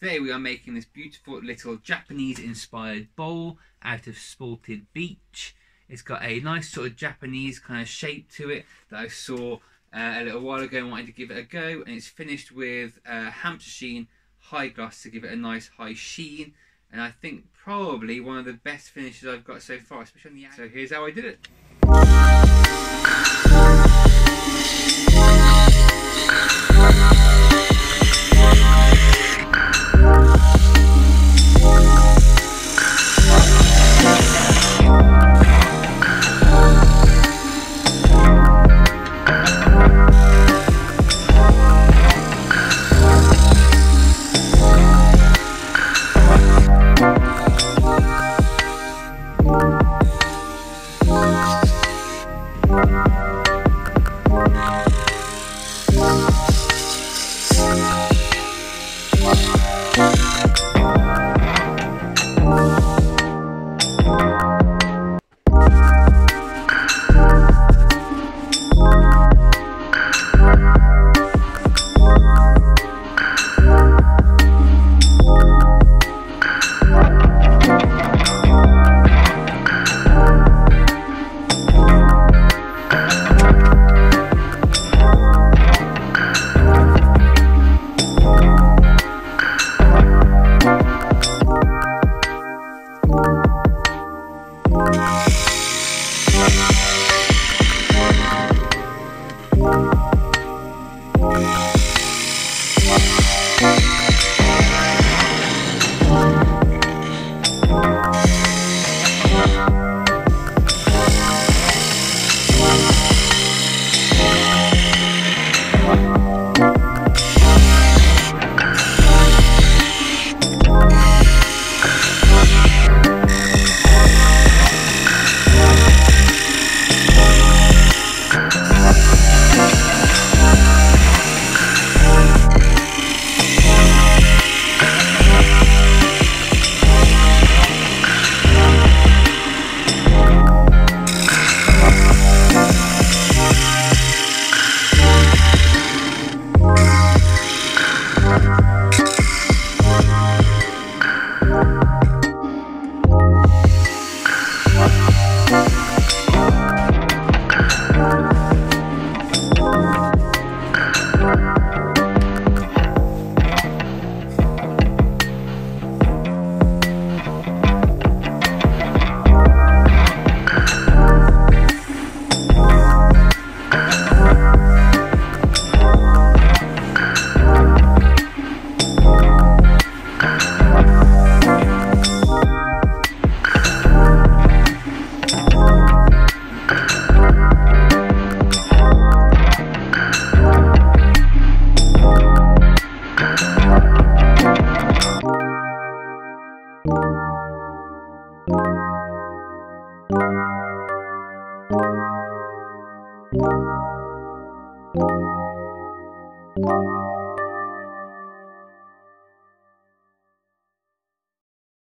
Today we are making this beautiful little Japanese inspired bowl out of spalted beech. It's got a nice sort of Japanese kind of shape to it that I saw uh, a little while ago and wanted to give it a go and it's finished with uh, Hampshire Sheen high gloss to give it a nice high sheen and I think probably one of the best finishes I've got so far especially on the So here's how I did it. Bye.